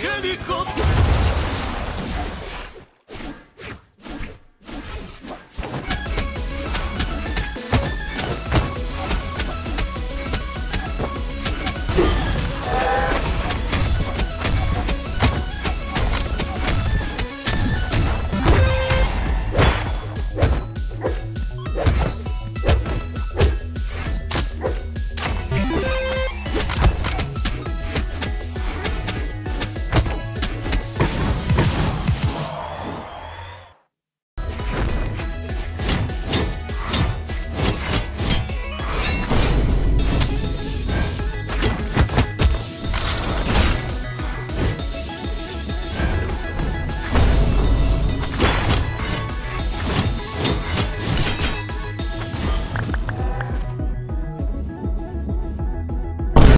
helicopter